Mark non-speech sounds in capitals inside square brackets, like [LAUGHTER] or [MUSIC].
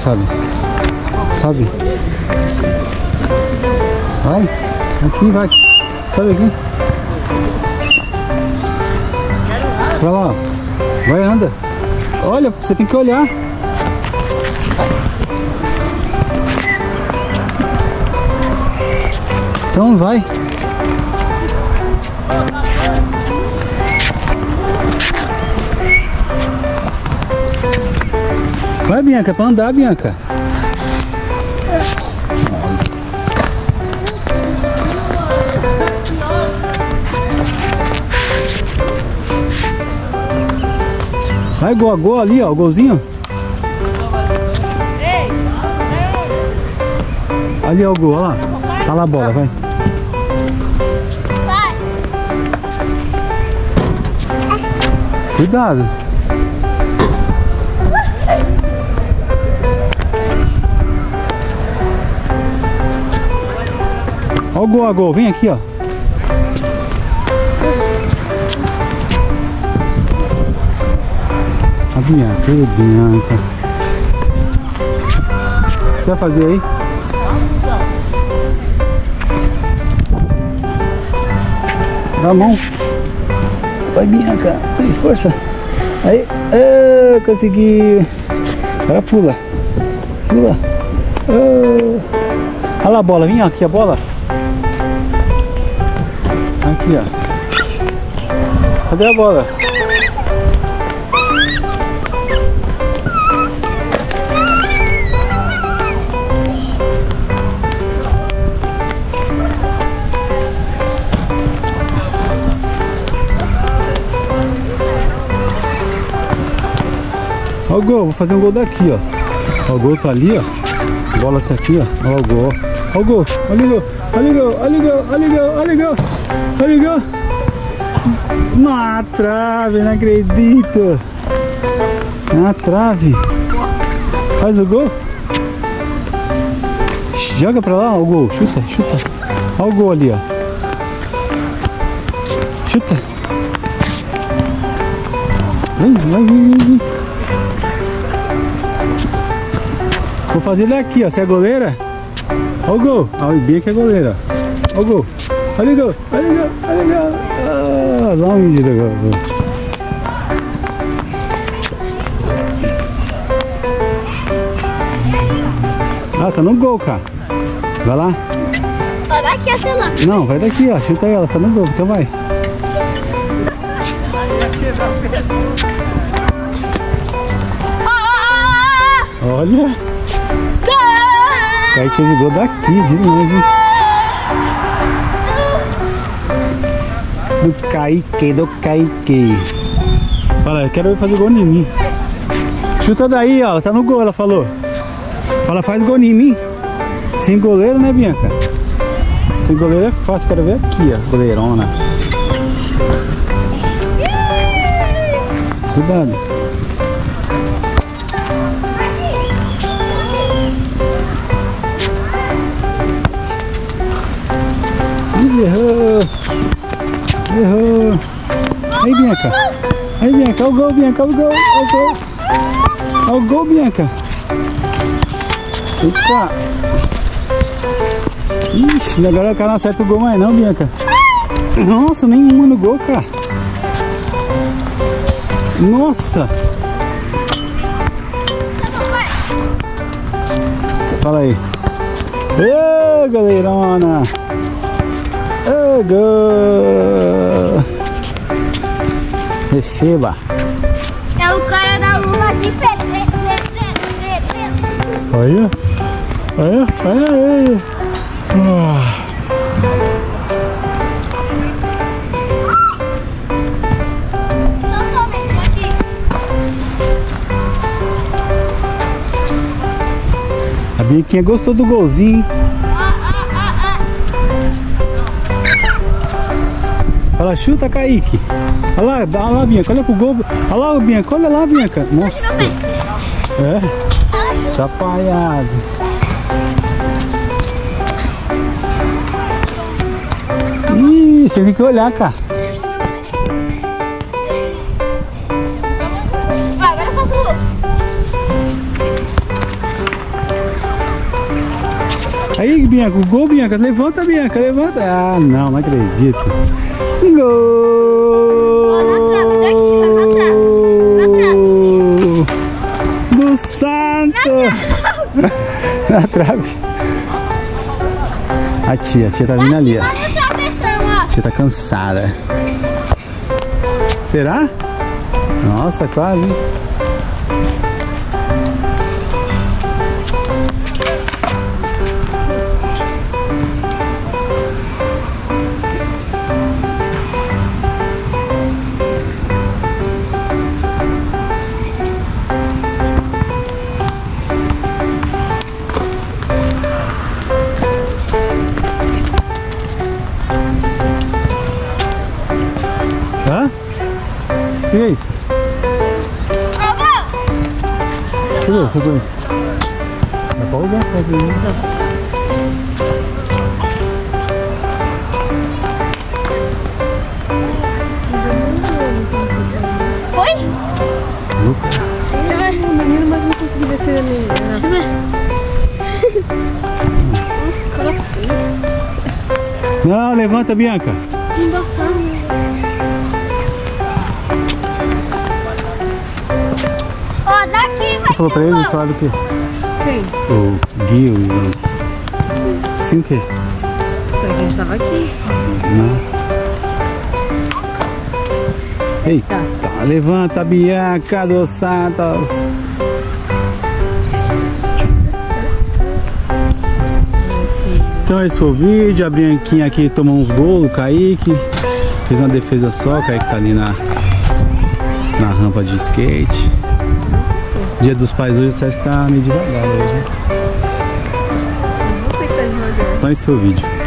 sobe. Sobe. Vai. Aqui, vai. Sobe aqui. Vai lá. Vai, anda. Olha, você tem que olhar. Então vai. Vai, Bianca, pra andar, Bianca. Vai, gol, gol ali, ó, o golzinho. Ali, ó, o gol, ó lá. Olha lá a bola. Vai. Cuidado. Ó o gol, o gol. Vem aqui, ó. A Bianca, ô Bianca. O que você vai fazer aí? Dá a mão. Vai, Bianca. Vai, força. Aí. Consegui. Agora pula. Pula. Ah. Olha lá a bola. Vem aqui a bola. Aqui, ó. Cadê a bola? Ó o gol, vou fazer um gol daqui, ó. O gol tá ali, ó. A bola tá aqui, ó. Ó o gol. Ó o gol. Olha o gol. Olha o gol. Olha o gol. Olha o gol. Olha o gol. Olha o gol. Na trave, não acredito. Na trave. Faz o gol. Joga pra lá, ó o gol. Chuta, chuta. Ó o gol ali, ó. Chuta. Vem, vai, vem, vem. Vou fazer daqui, ó. Você é goleira? Ó o gol. O Bia que é goleira. Ó o gol. Olha o gol. Olha o gol. Olha o gol. Ah, longe do gol. Ah, tá no gol, cara. Vai lá. Ó, daqui até lá. Não, vai daqui, ó. Chuta ela, tá no gol. Então vai. Olha. Kaique fez o gol daqui, de longe. Do Kaique, do Kaique. Fala, eu quero ver fazer gol em mim. Chuta daí, ó. Tá no gol, ela falou. Fala, faz gol em mim. Sem goleiro, né, Bianca? Sem goleiro é fácil. Quero ver aqui, ó. Goleirona. Cuidado. Aí, Bianca. Aí, Bianca. Olha o gol, Bianca. Olha o gol. Olha o gol. Olha o gol, Bianca. Eita. Ixi, agora o cara não acerta o gol mais não, Bianca. Nossa, nenhuma no gol, cara. Nossa. Fala aí. Ê, goleirona. Ê, gol. Receba. É o cara da luva de pedreiro. Olha. Olha, olha, olha. Ah. A Bianquinha gostou do golzinho, Fala, chuta, Kaique. Olha lá, olha lá, Bianca, olha pro gol. Olha lá, Bianca, olha lá, Bianca. Nossa. É, atrapalhado. Ih, você tem que olhar, cara. Agora eu faço o gol. Aí, Bianca, o gol, Bianca. Levanta, Bianca, levanta. Ah, não, não acredito. Gol! Ó, na trave, daqui, na trave. Do [LAUGHS] Santo! Na trave. A tia, a tia tá vindo ali, ó. A tia tá cansada. Será? Nossa, quase. O que é isso? Cadê o seu dois? Dá pra usar essa aqui, né? Foi? Lucas. O menino, mas não consegui descer ali. Não, levanta, Bianca. Ó, falou pra ele, falaram o quê? Quem? O Gui, o... Sim, o quê? Foi quem estava aqui. Não. Eita, levanta, Bianca dos Santos. Então esse foi o vídeo, a Bianquinha aqui tomou uns gols, o Kaique fez uma defesa só, o Kaique tá ali na, na rampa de skate. Dia dos pais hoje, o Sesc tá meio devagar hoje. Você que tá devagar. Então esse foi o vídeo.